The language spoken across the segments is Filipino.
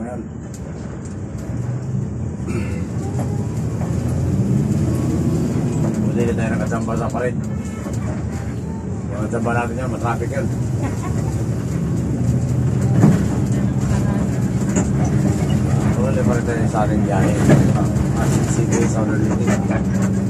ngayon. Ano Hindi tayo nakasamba sa parin. Yung nakasamba natin yan, matraffic yan. Tuloy pa rin tayo sa ating biyahe. Asin sige sa ulit.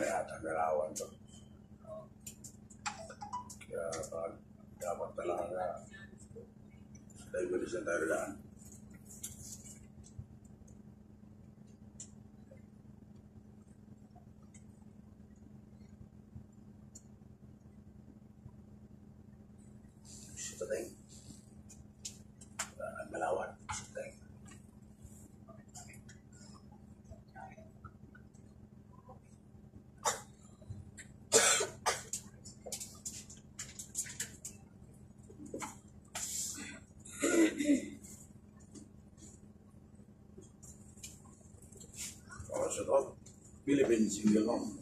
kaya tagalawan to. Kaya dapat talaga diversion tayo daan. Nacional, Billy Benzinho, meu nome.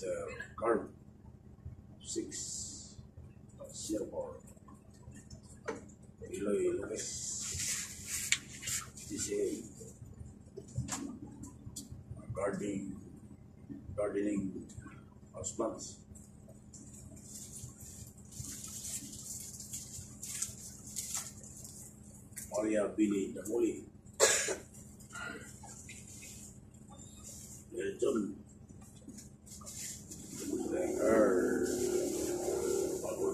the current uh, six of Singapore. Below you this Gardening, gardening of plants. Oh yeah, Billy, the Molly.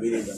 meeting, but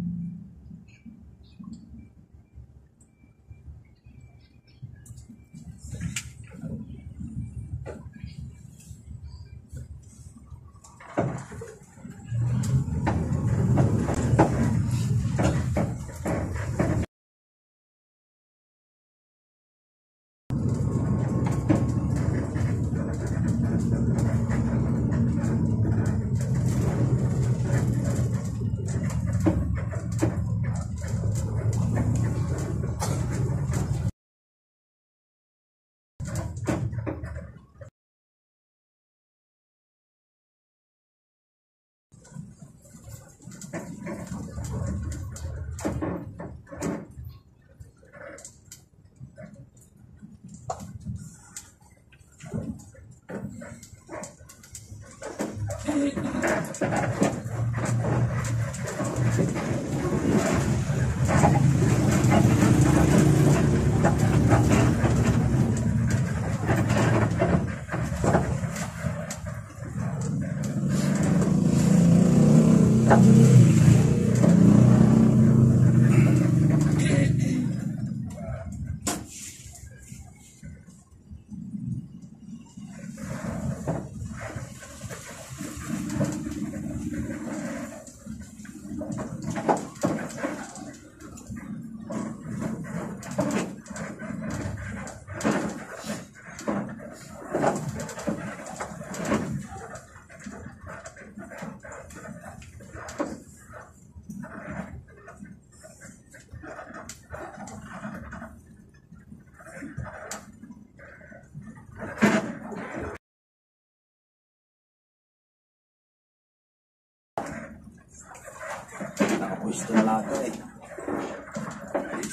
Nakapwisto na lahat eh.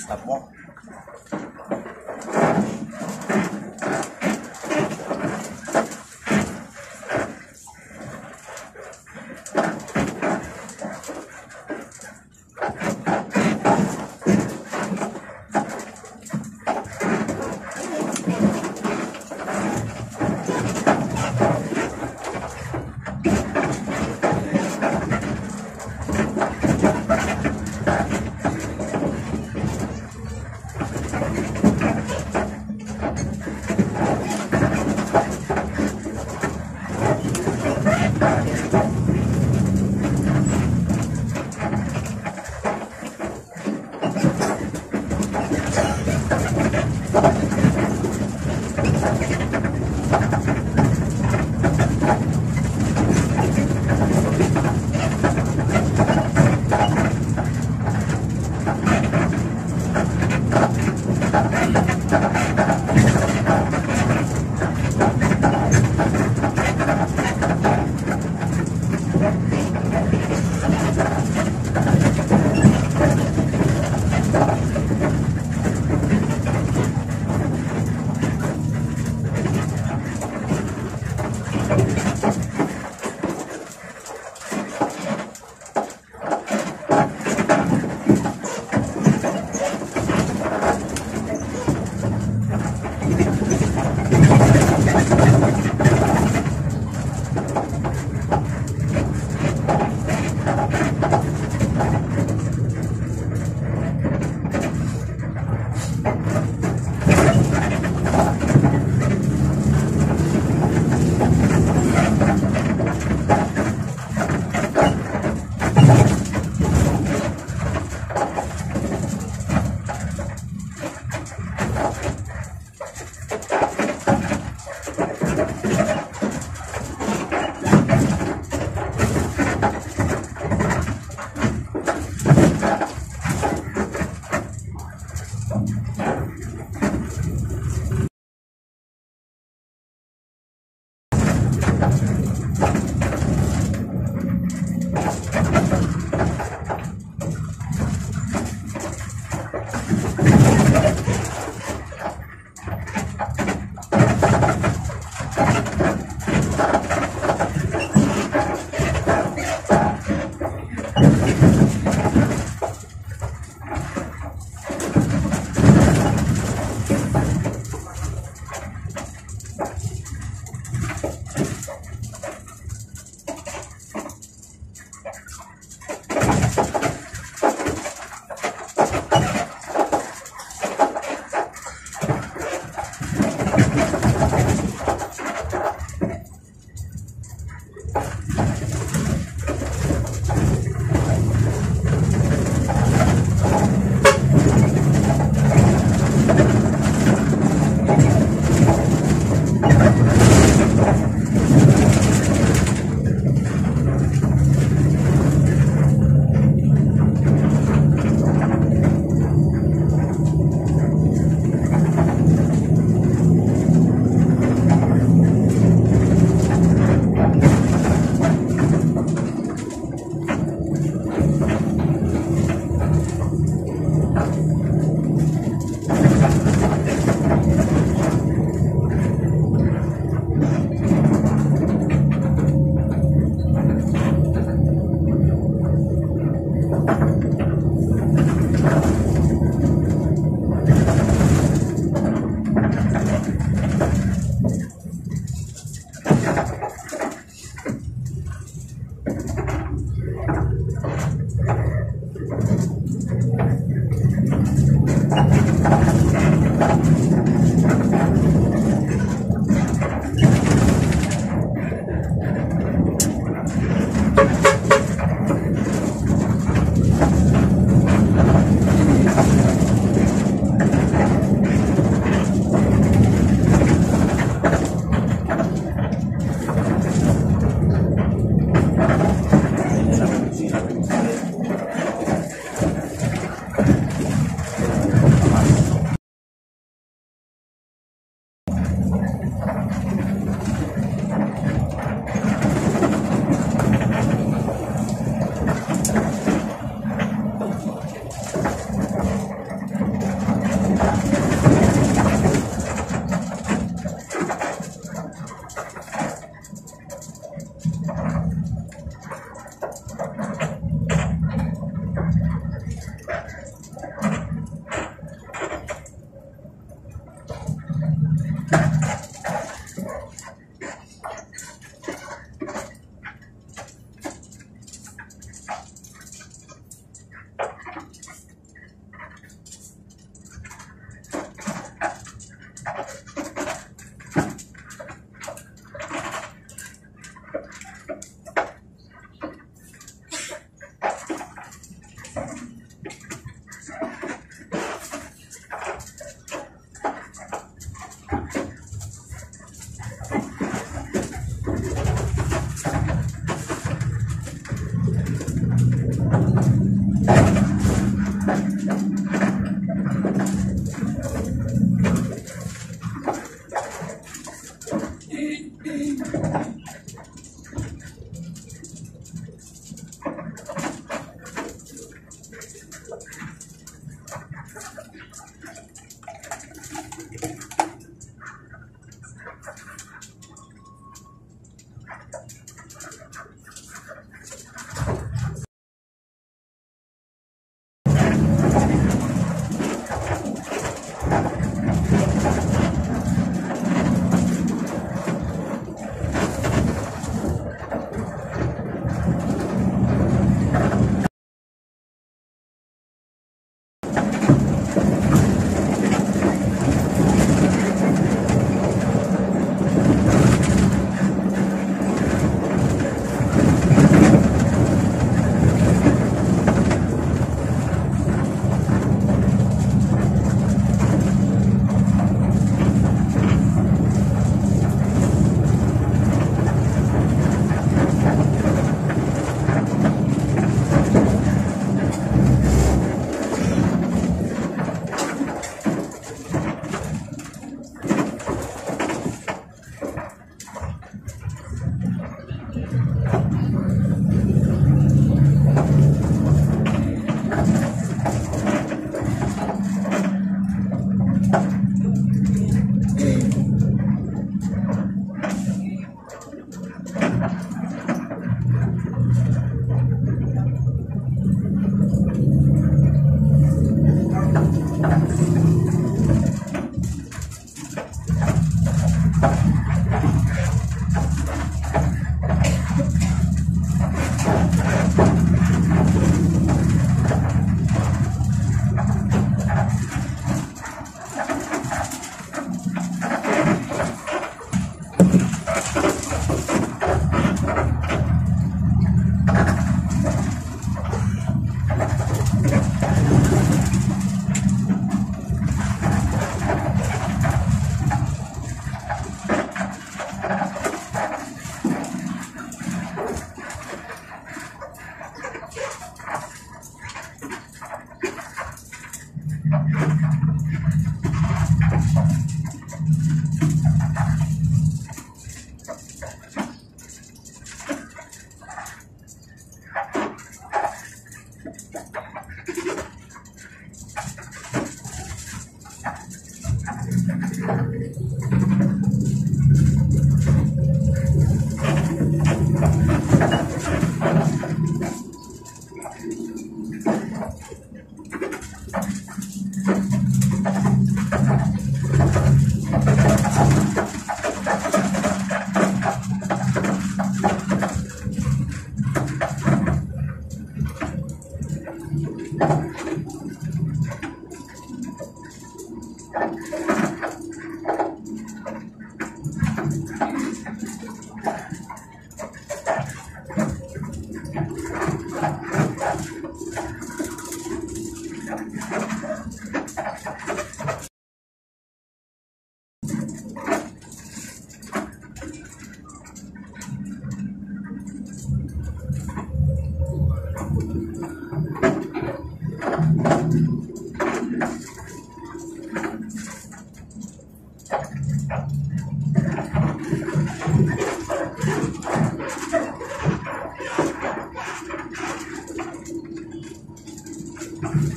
Stop mo.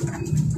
Gracias.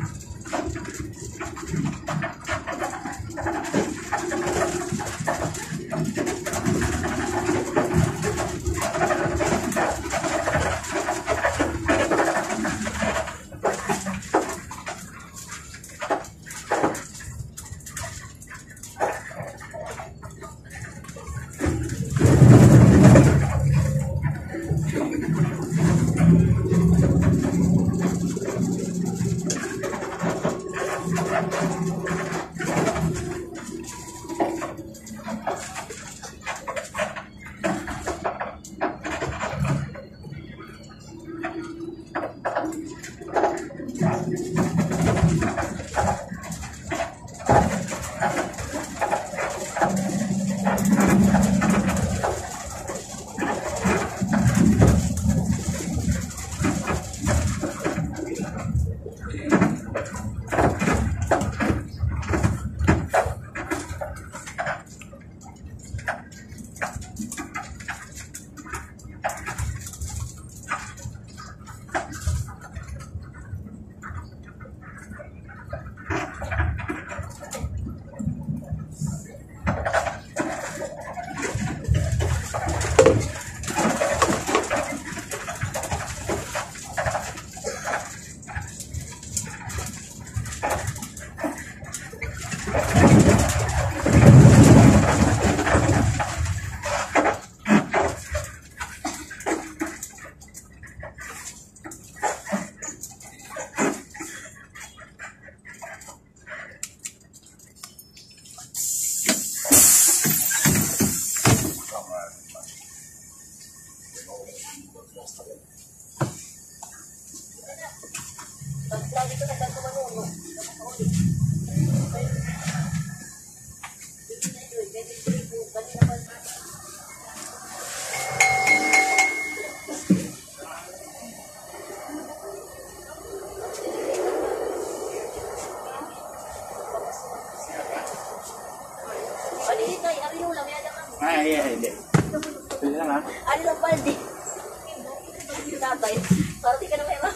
Parati ka na may mga.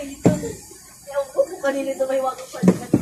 Ay, ito. Ay, ang buko kanina ito may pa.